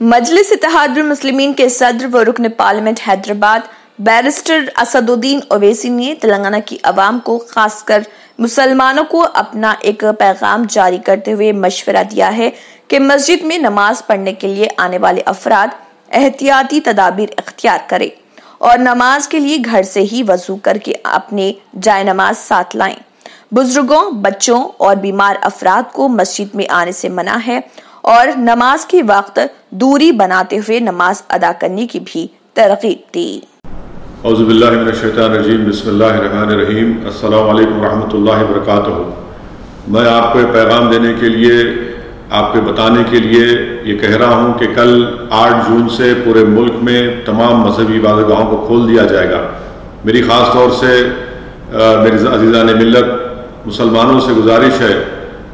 मजलिस मुस्लिमीन के सदर व रुकन पार्लियामेंट हैदराबाद बैरिस्टर असदुद्दीन ओवैसी ने तेलंगाना की आवाम को, खासकर मुसलमानों को, अपना एक पैगाम जारी करते हुए मशवरा दिया है कि मस्जिद में नमाज़ पढ़ने के लिए आने वाले अफराद एहतियाती तदाबीर अख्तियार करें और नमाज़ के लिए घर से ही वज़ू करके अपने जाय नमाज़ साथ लाएँ। बुज़ुर्गों, बच्चों और बीमार अफराद को मस्जिद में आने से मना है और नमाज़ के वक्त दूरी बनाते हुए नमाज़ अदा करने की भी तरकीब दी। मैं आपको ये पैगाम देने के लिए, आपके बताने के लिए ये कह रहा हूँ कि कल 8 जून से पूरे मुल्क में तमाम मजहबी इबादतगाहों को खोल दिया जाएगा। मेरी ख़ास तौर से मेरी अजीज़ा ने मिलत मुसलमानों से गुजारिश है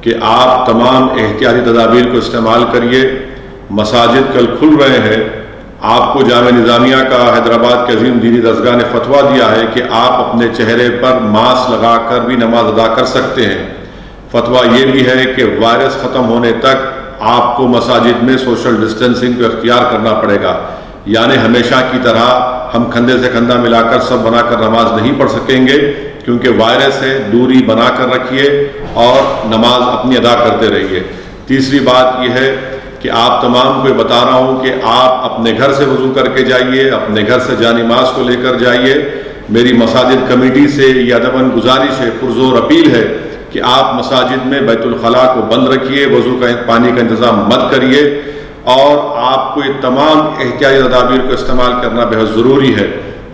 कि आप तमाम एहतियाती तदाबीर को इस्तेमाल करिए। मसाजिद कल खुल रहे हैं। आपको जाम निज़ामिया का हैदराबाद के अजीम दीनी दसगाह ने फतवा दिया है कि आप अपने चेहरे पर मास्क लगाकर भी नमाज़ अदा कर सकते हैं। फतवा ये भी है कि वायरस ख़त्म होने तक आपको मसाजिद में सोशल डिस्टेंसिंग को अख्तियार करना पड़ेगा। यानी हमेशा की तरह हम कंधे से कंधा मिलाकर सब बनाकर नमाज़ नहीं पढ़ सकेंगे, क्योंकि वायरस है, दूरी बना कर रखिए और नमाज़ अपनी अदा करते रहिए। तीसरी बात यह है कि आप तमाम को बता रहा हूँ कि आप अपने घर से वज़ू करके जाइए, अपने घर से जानी माज को लेकर जाइए। मेरी मसाजिद कमेटी से यह अदबन गुजारिश है, पुरजोर अपील है कि आप मसाजिद में बैतुलखला को बंद रखिए, वज़ू का पानी का इंतज़ाम मत करिए और आपको ये तमाम एहतियाती तदाबीर को इस्तेमाल करना बेहद ज़रूरी है।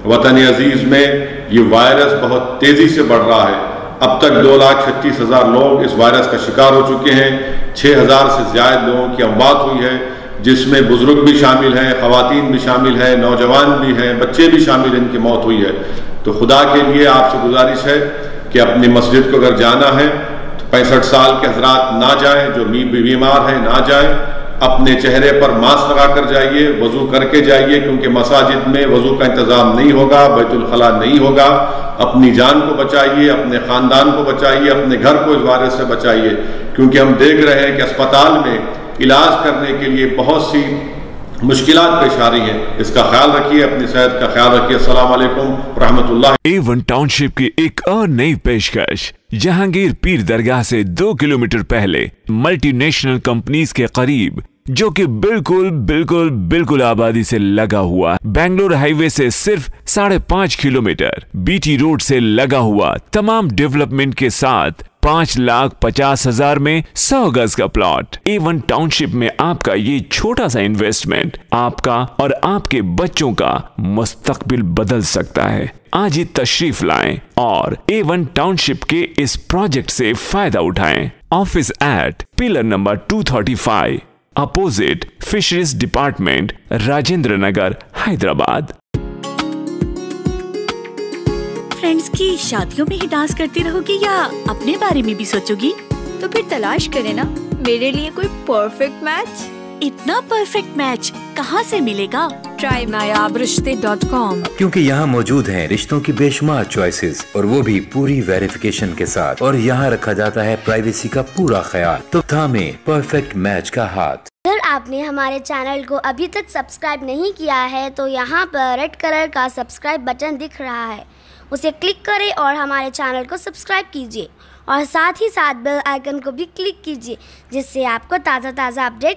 वतन अज़ीज़ में ये वायरस बहुत तेज़ी से बढ़ रहा है। अब तक दो लाख छत्तीस हज़ार लोग इस वायरस का शिकार हो चुके हैं। छः हज़ार से ज़्यादा लोगों की अमवात हुई है, जिसमें बुज़ुर्ग भी शामिल हैं, ख़वातीन भी शामिल हैं, नौजवान भी हैं, बच्चे भी शामिल इनकी मौत हुई है। तो खुदा के लिए आपसे गुजारिश है कि अपनी मस्जिद को अगर जाना है तो पैंसठ साल के हजरात ना जाएँ, जो बीमार हैं ना जाएँ। अपने चेहरे पर मास्क लगा कर जाइए, वज़ू करके जाइए, क्योंकि मसाजिद में वज़ू का इंतज़ाम नहीं होगा बैतुलखला नहीं होगा। अपनी जान को बचाइए, अपने ख़ानदान को बचाइए, अपने घर को इस वायरस से बचाइए। क्योंकि हम देख रहे हैं कि अस्पताल में इलाज करने के लिए बहुत सी मुश्किल पेश आ रही है। इसका ख्याल रखिए, अपनी सेहत का ख्याल रखिए। असलकुम रहमतुल्लाह। ए टाउनशिप की एक और नई पेशकश, जहांगीर पीर दरगाह से दो किलोमीटर पहले मल्टीनेशनल कंपनीज़ के करीब जो कि बिल्कुल बिल्कुल बिल्कुल आबादी से लगा हुआ। बेंगलोर हाईवे से सिर्फ़ साढ़े पाँच किलोमीटर। बीटी रोड से लगा हुआ तमाम डेवलपमेंट के साथ पाँच लाख पचास हज़ार में सौ गज का प्लॉट एवन टाउनशिप में आपका ये छोटा सा इन्वेस्टमेंट आपका और आपके बच्चों का मुस्तकबिल बदल सकता है। आज ही तशरीफ़ लाएँ और ए वन टाउनशिप के इस प्रोजेक्ट से फ़ायदा उठाएँ। Office at pillar number 235 opposite fisheries department Rajendra Nagar Hyderabad. Friends की शादियों में ही डांस करती रहोगी या अपने बारे में भी सोचोगी? तो फिर तलाश करे ना। मेरे लिए कोई परफेक्ट मैच इतना परफेक्ट मैच कहाँ से मिलेगा? ट्राई नायाब रिश्ते डॉट कॉम क्यूँकी यहाँ मौजूद हैं रिश्तों की बेशुमार चॉइसेस और वो भी पूरी वेरिफिकेशन के साथ। और यहाँ रखा जाता है प्राइवेसी का पूरा ख्याल। तो थामे परफेक्ट मैच का हाथ। अगर आपने हमारे चैनल को अभी तक सब्सक्राइब नहीं किया है तो यहाँ पर रेड कलर का सब्सक्राइब बटन दिख रहा है। उसे क्लिक करें और हमारे चैनल को सब्सक्राइब कीजिए। और साथ ही साथ बेल आइकन को भी क्लिक कीजिए जिससे आपको ताज़ा ताज़ा अपडेट